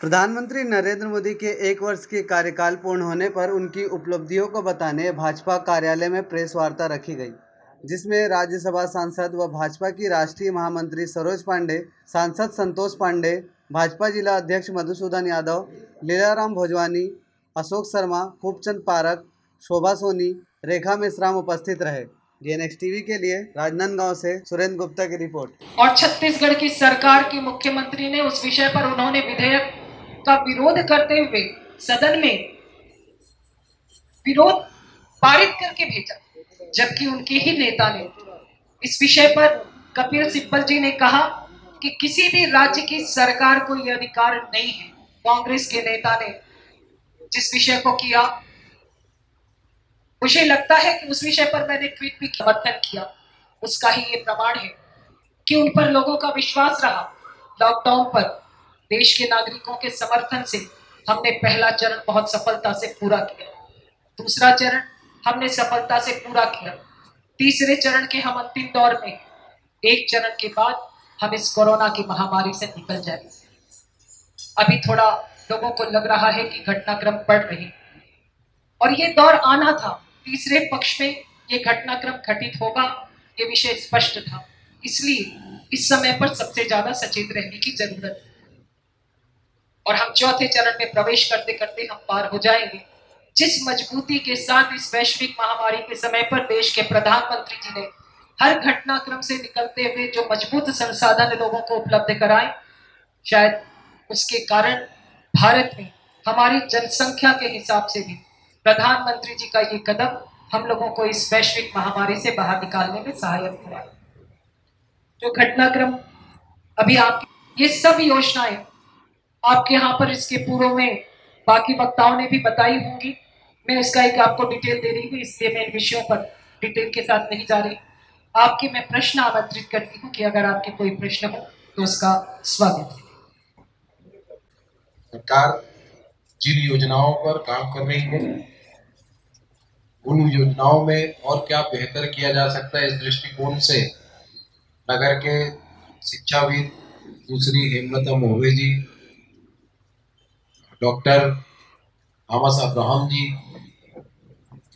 प्रधानमंत्री नरेंद्र मोदी के एक वर्ष के कार्यकाल पूर्ण होने पर उनकी उपलब्धियों को बताने भाजपा कार्यालय में प्रेस वार्ता रखी गई, जिसमें राज्यसभा सांसद व भाजपा की राष्ट्रीय महामंत्री सरोज पांडे, सांसद संतोष पांडे, भाजपा जिला अध्यक्ष मधुसूदन यादव, लीलाराम भोजवानी, अशोक शर्मा, खूबचंद पारक शोभा सोनी, रेखा मेश्राम उपस्थित रहे। डीएनएक्स टीवी के लिए राजनांदगांव से सुरेंद्र गुप्ता की रिपोर्ट। और छत्तीसगढ़ की सरकार की मुख्यमंत्री ने उस विषय पर उन्होंने विधेयक का विरोध करते हुए सदन में विरोध पारित करके भेजा, जबकि उनके ही नेता ने। इस विषय पर कपिल सिब्बल जी ने कहा कि किसी भी राज्य की सरकार को यह अधिकार नहीं है। कांग्रेस के नेता ने जिस विषय को किया, मुझे लगता है कि उस विषय पर मैंने ट्वीट भी समर्थन किया। उसका ही ये प्रमाण है कि उन पर लोगों का विश्वास रहा। लॉकडाउन पर देश के नागरिकों के समर्थन से हमने पहला चरण बहुत सफलता से पूरा किया। दूसरा चरण हमने सफलता से पूरा किया। तीसरे चरण के हम अंतिम दौर में, एक चरण के बाद हम इस कोरोना की महामारी से निकल जाएँगे। अभी थोड़ा लोगों को लग रहा है कि घटनाक्रम बढ़ रही और ये दौर आना था। तीसरे पक्ष में ये घटनाक्रम घटित होगा, ये विषय स्पष्ट था। इसलिए इस समय पर सबसे ज़्यादा सचेत रहने की ज़रूरत है। और हम चौथे चरण में प्रवेश करते करते हम पार हो जाएँगे। जिस मजबूती के साथ इस वैश्विक महामारी के समय पर देश के प्रधानमंत्री जी ने हर घटनाक्रम से निकलते हुए जो मज़बूत संसाधन लोगों को उपलब्ध कराए, शायद उसके कारण भारत में हमारी जनसंख्या के हिसाब से भी प्रधानमंत्री जी का ये कदम हम लोगों को इस वैश्विक महामारी से बाहर निकालने में सहायक हुआ। जो घटनाक्रम अभी आप ये सब योजनाएँ आपके यहाँ पर इसके पूर्व में बाकी वक्ताओं ने भी बताई होंगी। मैं इसका एक आपको डिटेल दे रही हूँ, इसलिए मैं इन विषयों पर डिटेल के साथ नहीं जा रही। आपके मैं प्रश्न आमंत्रित करती हूँ कि अगर आपके कोई प्रश्न हो तो उसका स्वागत है। सरकार जिन योजनाओं पर काम कर रही है, उन योजनाओं में और क्या बेहतर किया जा सकता है इस दृष्टिकोण से? नगर के शिक्षाविद, दूसरी Hemlata Mohwe ji doctor Thomas Abraham ji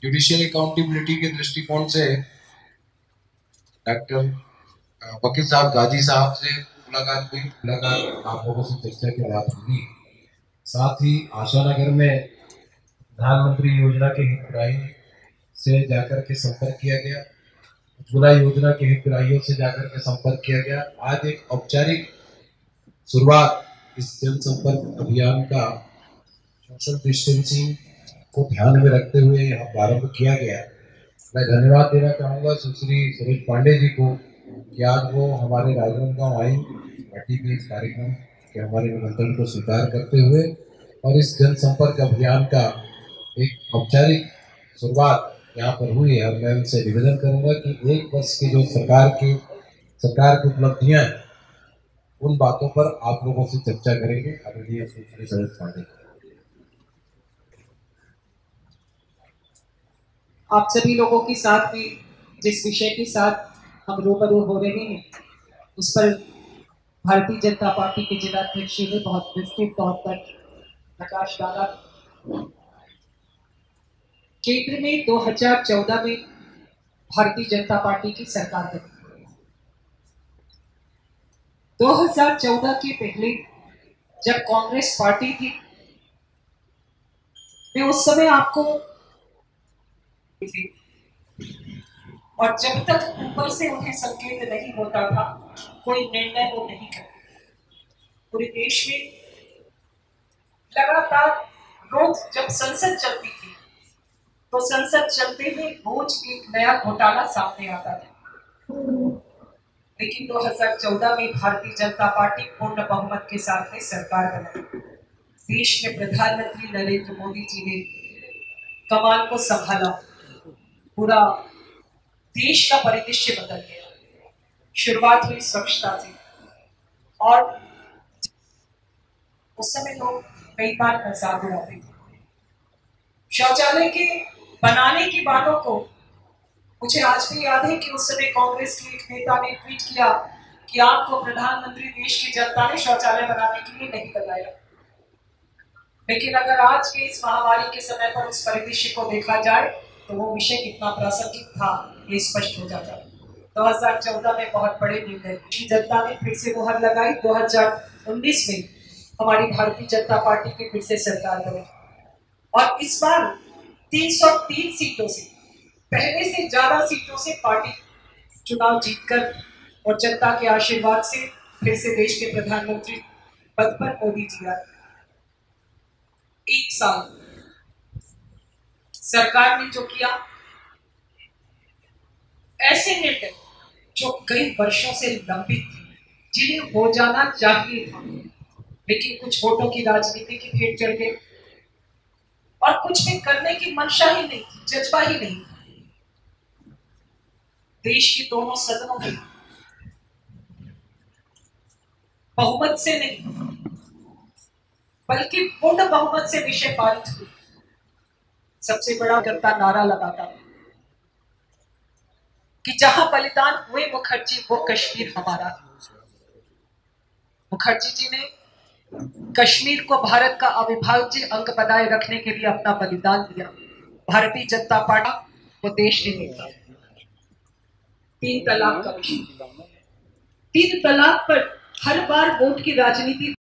judicial accountability के दृष्टिकोण से डॉक्टर वकील साहब गाजी साहब से मुलाकात हुई। मुलाकात आप लोगों से चर्चा के बाद हुई। साथ ही आशा नगर में प्रधानमंत्री योजना के हितग्राही से जाकर के संपर्क किया गया। उज्ज्वला योजना के हितग्राहियों से जाकर के संपर्क किया गया। आज एक औपचारिक शुरुआत इस जनसंपर्क अभियान का सोशल डिस्टेंसिंग को ध्यान में रखते हुए यहाँ प्रारंभ किया गया। मैं धन्यवाद देना चाहूँगा सुश्री सरोज पांडे जी को कि आज वो हमारे राजनांदगांव आई, पार्टी के इस कार्यक्रम के हमारे निमंत्रण को स्वीकार करते हुए और इस जनसंपर्क अभियान का एक औपचारिक शुरुआत यहाँ पर हुई है। और मैं उनसे निवेदन करूँगा कि एक वर्ष की जो सरकार की सरकार की उपलब्धियाँ हैं, उन बातों पर आप लोगों से चर्चा करेंगे। आदरणीय सुश्री सरोज पांडे आप सभी लोगों के साथ में जिस विषय के साथ हम रूबरू हो रहे हैं, उस पर भारतीय जनता पार्टी के जिलाध्यक्ष ने बहुत विस्तृत तौर पर प्रकाश डाला। केंद्र में 2014 में भारतीय जनता पार्टी की सरकार बनी। 2014 के पहले जब कांग्रेस पार्टी थी, मैं उस समय आपको थी। और जब तक ऊपर से उन्हें संकेत नहीं होता था, कोई निर्णय वो नहीं करते। पूरे देश में लगातार रोज जब संसद चलती थी तो संसद चलते हुए रोज एक नया घोटाला सामने आता था। लेकिन 2014 में भारतीय जनता पार्टी पूर्ण बहुमत के साथ में सरकार बनाई देश में प्रधानमंत्री नरेंद्र मोदी जी ने कमाल को संभाला। पूरा देश का परिदृश्य बदल गया। शुरुआत हुई स्वच्छता से। और उस समय लोग कई बार मज़ाक उड़ाते थे। शौचालय के बनाने की बातों को मुझे आज भी याद है कि उस समय कांग्रेस के एक नेता ने ट्वीट किया कि आपको प्रधानमंत्री देश की जनता ने शौचालय बनाने के लिए नहीं बताया। लेकिन अगर आज के इस महामारी के समय पर उस परिदृश्य को देखा जाए तो वो विषय कितना प्रासंगिक था, ये स्पष्ट हो जाता। है 2014 में बहुत बड़े निर्णय। जनता ने फिर से मुहर लगाई। 2019 में हमारी भारतीय जनता पार्टी की फिर से सरकार बनी। और इस बार 303 सीटों से, पहले से ज़्यादा सीटों से पार्टी चुनाव जीतकर और जनता के आशीर्वाद से फिर से देश के प्रधानमंत्री पद पर मोदी जी आए। एक साल। सरकार ने जो किया, ऐसे निर्णय जो कई वर्षों से लंबित थे, जिन्हें हो जाना चाहिए था, लेकिन कुछ वोटों की राजनीति की भेंट चढ़ गई। और कुछ भी करने की मंशा ही नहीं थी, जज्बा ही नहीं था। देश के दोनों सदनों में बहुमत से नहीं, बल्कि पूर्ण बहुमत से विषय पारित हुई सबसे बड़ा करता नारा लगाता कि जहाँ बलिदान हुए मुखर्जी, वो कश्मीर हमारा मुखर्जी जी ने कश्मीर को भारत का अविभाज्य अंग बनाए रखने के लिए अपना बलिदान दिया। भारतीय जनता पार्टी वो देश ने तीन तलाक तीन तलाक पर हर बार वोट की राजनीति